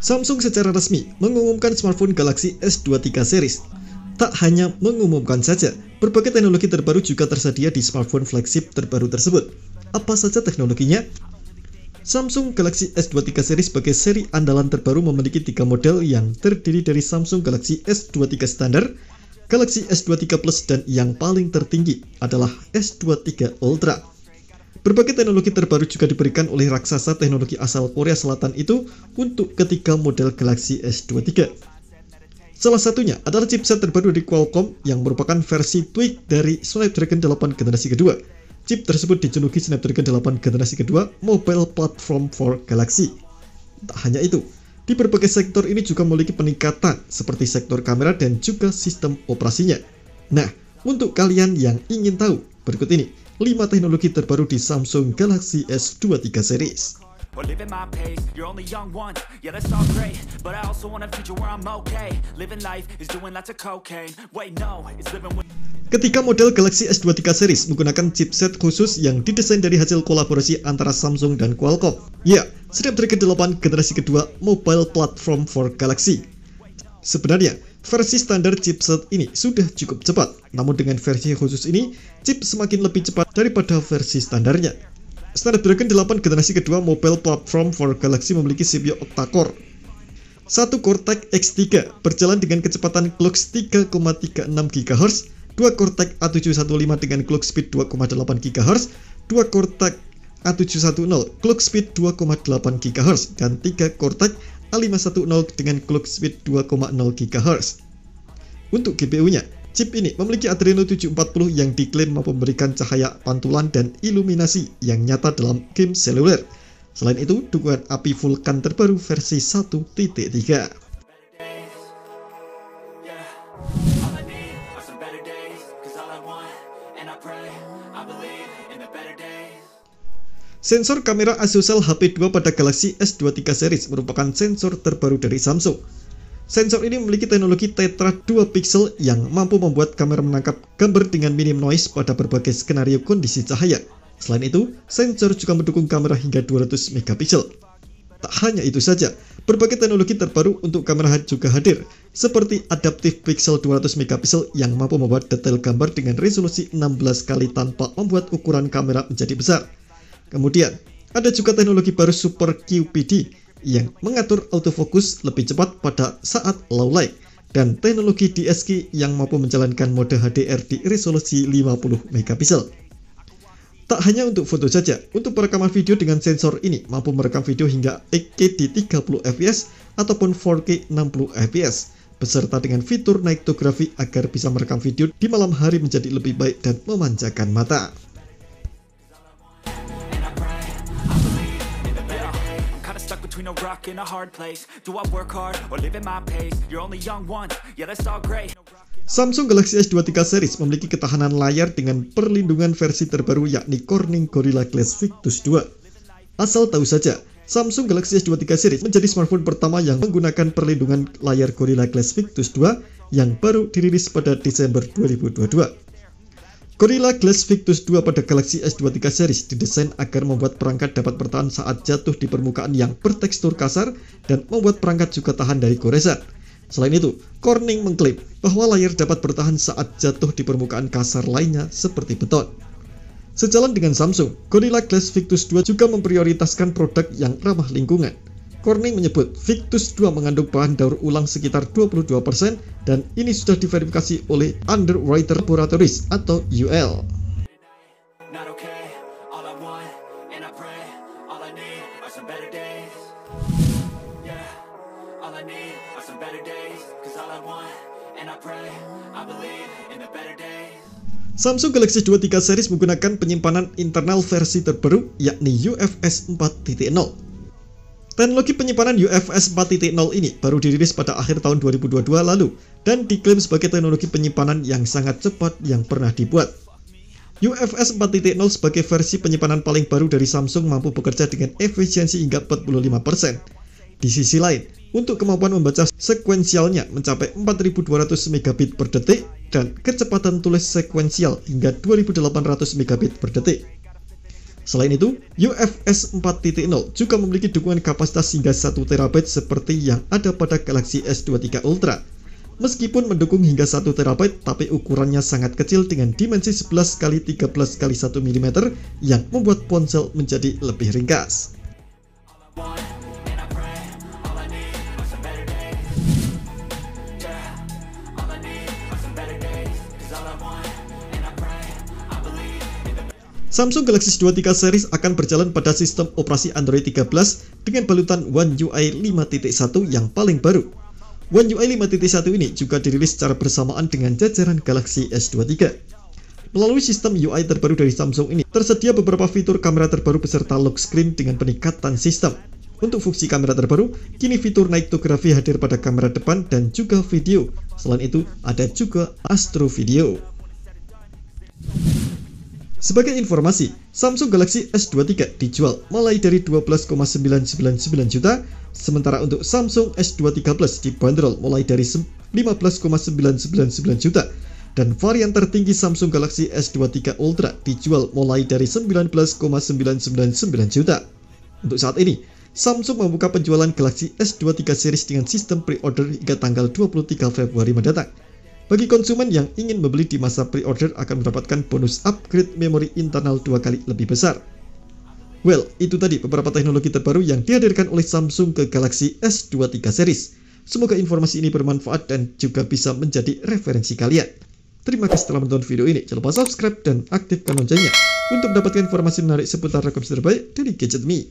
Samsung secara resmi mengumumkan smartphone Galaxy S23 series. Tak hanya mengumumkan saja, berbagai teknologi terbaru juga tersedia di smartphone flagship terbaru tersebut. Apa saja teknologinya? Samsung Galaxy S23 series sebagai seri andalan terbaru memiliki tiga model yang terdiri dari Samsung Galaxy S23 standar, Galaxy S23 Plus, dan yang paling tertinggi adalah S23 Ultra. Berbagai teknologi terbaru juga diberikan oleh raksasa teknologi asal Korea Selatan itu untuk ketiga model Galaxy S23. Salah satunya adalah chipset terbaru dari Qualcomm yang merupakan versi tweak dari Snapdragon 8 generasi kedua. Chip tersebut dijuluki Snapdragon 8 generasi kedua Mobile Platform for Galaxy. Tak hanya itu, di berbagai sektor ini juga memiliki peningkatan seperti sektor kamera dan juga sistem operasinya. Nah, untuk kalian yang ingin tahu, berikut ini 5 teknologi terbaru di Samsung Galaxy S23 series. Ketika model Galaxy S23 series menggunakan chipset khusus yang didesain dari hasil kolaborasi antara Samsung dan Qualcomm. Ya, Snapdragon 8 generasi kedua Mobile Platform for Galaxy. Sebenarnya, Versi standar chipset ini sudah cukup cepat, namun dengan versi khusus ini, chip semakin lebih cepat daripada versi standarnya. Snapdragon 8 generasi kedua mobile platform for Galaxy memiliki CPU octa-core. Satu Cortex X3 berjalan dengan kecepatan clock 3,36 GHz, dua Cortex A715 dengan clock speed 2,8 GHz, dua Cortex A710 clock speed 2,8 GHz, dan tiga Cortex A510 dengan clock speed 2,0 GHz. Untuk GPU-nya, chip ini memiliki Adreno 740 yang diklaim mampu memberikan cahaya pantulan dan iluminasi yang nyata dalam game seluler. Selain itu, dukungan api Vulkan terbaru versi 1.3. Sensor kamera Asusel HP2 pada Galaxy S23 series merupakan sensor terbaru dari Samsung. Sensor ini memiliki teknologi Tetra 2 pixel yang mampu membuat kamera menangkap gambar dengan minim noise pada berbagai skenario kondisi cahaya. Selain itu, sensor juga mendukung kamera hingga 200 megapiksel. Tak hanya itu saja, berbagai teknologi terbaru untuk kamera juga hadir, seperti Adaptive Pixel 200 megapiksel yang mampu membuat detail gambar dengan resolusi 16 kali tanpa membuat ukuran kamera menjadi besar. Kemudian, ada juga teknologi baru Super QPD yang mengatur autofocus lebih cepat pada saat low light dan teknologi DSK yang mampu menjalankan mode HDR di resolusi 50 megapiksel. Tak hanya untuk foto saja, untuk perekaman video dengan sensor ini mampu merekam video hingga 8K di 30 fps ataupun 4K 60 fps beserta dengan fitur nightografi agar bisa merekam video di malam hari menjadi lebih baik dan memanjakan mata. Between a rock and a hard place Do I work hard or live at my pace? You're only young once, yeah that's all great Samsung Galaxy S23 series memiliki ketahanan layar dengan perlindungan versi terbaru yakni Corning Gorilla Glass Victus 2. Asal tahu saja, Samsung Galaxy S23 series menjadi smartphone pertama yang menggunakan perlindungan layar Gorilla Glass Victus 2 yang baru dirilis pada Desember 2022. Gorilla Glass Victus 2 pada Galaxy S23 series didesain agar membuat perangkat dapat bertahan saat jatuh di permukaan yang bertekstur kasar dan membuat perangkat juga tahan dari goresan. Selain itu, Corning mengklaim bahwa layar dapat bertahan saat jatuh di permukaan kasar lainnya seperti beton. Sejalan dengan Samsung, Gorilla Glass Victus 2 juga memprioritaskan produk yang ramah lingkungan. Corning menyebut Victus 2 mengandung bahan daur ulang sekitar 22% dan ini sudah diverifikasi oleh Underwriter Laboratories atau UL. Samsung Galaxy 23 series menggunakan penyimpanan internal versi terbaru yakni UFS 4.0 Teknologi penyimpanan UFS 4.0 ini baru dirilis pada akhir tahun 2022 lalu dan diklaim sebagai teknologi penyimpanan yang sangat cepat yang pernah dibuat. UFS 4.0 sebagai versi penyimpanan paling baru dari Samsung mampu bekerja dengan efisiensi hingga 45%. Di sisi lain, untuk kemampuan membaca sekuensialnya mencapai 4200 megabit per detik dan kecepatan tulis sekuensial hingga 2800 megabit per detik. Selain itu, UFS 4.0 juga memiliki dukungan kapasitas hingga 1 TB seperti yang ada pada Galaxy S23 Ultra. Meskipun mendukung hingga 1 TB, tapi ukurannya sangat kecil dengan dimensi 11 x 13 x 1 mm yang membuat ponsel menjadi lebih ringkas. Samsung Galaxy S23 series akan berjalan pada sistem operasi Android 13 dengan balutan One UI 5.1 yang paling baru. One UI 5.1 ini juga dirilis secara bersamaan dengan jajaran Galaxy S23. Melalui sistem UI terbaru dari Samsung ini, tersedia beberapa fitur kamera terbaru beserta lock screen dengan peningkatan sistem. Untuk fungsi kamera terbaru, kini fitur photography hadir pada kamera depan dan juga video. Selain itu, ada juga Astro Video. Sebagai informasi, Samsung Galaxy S23 dijual mulai dari 12,999 juta, sementara untuk Samsung S23 Plus dibanderol mulai dari 15,999 juta, dan varian tertinggi Samsung Galaxy S23 Ultra dijual mulai dari 19,999 juta. Untuk saat ini, Samsung membuka penjualan Galaxy S23 series dengan sistem pre-order hingga tanggal 23 Februari mendatang. Bagi konsumen yang ingin membeli di masa pre-order akan mendapatkan bonus upgrade memori internal dua kali lebih besar. Well, itu tadi beberapa teknologi terbaru yang dihadirkan oleh Samsung ke Galaxy S23 series. Semoga informasi ini bermanfaat dan juga bisa menjadi referensi kalian. Terima kasih telah menonton video ini. Jangan lupa subscribe dan aktifkan loncengnya untuk mendapatkan informasi menarik seputar rekomendasi terbaik dari Gadget Me.